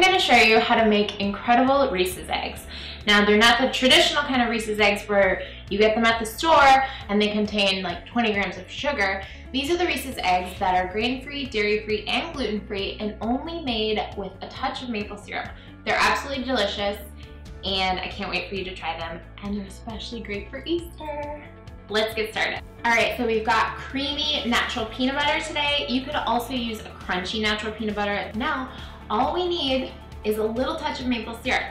gonna show you how to make incredible Reese's eggs. Now they're not the traditional kind of Reese's eggs where you get them at the store and they contain like 20 grams of sugar. These are the Reese's eggs that are grain-free, dairy-free, and gluten-free and only made with a touch of maple syrup. They're absolutely delicious and I can't wait for you to try them and they're especially great for Easter. Let's get started. All right, so we've got creamy natural peanut butter today. You could also use a crunchy natural peanut butter. Now, all we need is a little touch of maple syrup.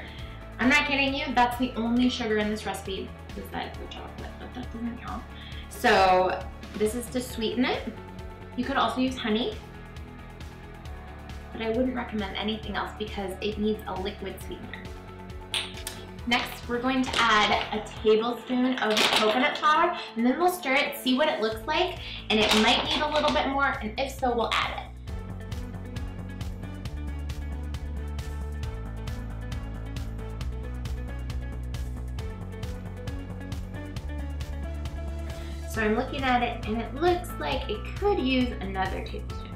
I'm not kidding you, that's the only sugar in this recipe besides the chocolate, but that doesn't count. So this is to sweeten it. You could also use honey, but I wouldn't recommend anything else because it needs a liquid sweetener. Next, we're going to add a tablespoon of coconut flour, and then we'll stir it, see what it looks like, and it might need a little bit more, and if so, we'll add it. So I'm looking at it and it looks like it could use another tablespoon.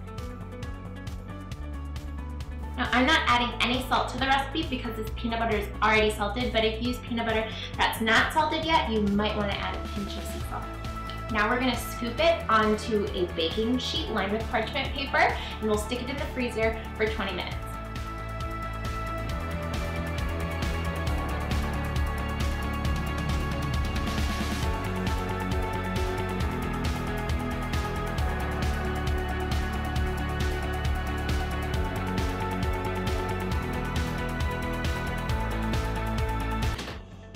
Now I'm not adding any salt to the recipe because this peanut butter is already salted, but if you use peanut butter that's not salted yet, you might want to add a pinch of sea salt. Now we're going to scoop it onto a baking sheet lined with parchment paper and we'll stick it in the freezer for 20 minutes.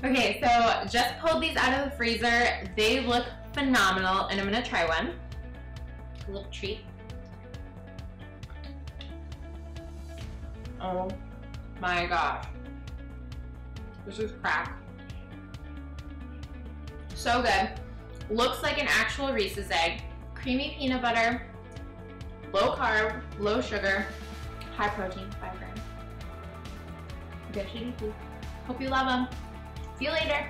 Okay, so just pulled these out of the freezer. They look phenomenal, and I'm gonna try one. A little treat. Oh my gosh. This is crack. So good. Looks like an actual Reese's egg. Creamy peanut butter, low carb, low sugar, high protein, 5 grams. Good shitty food. Hope you love them. See you later.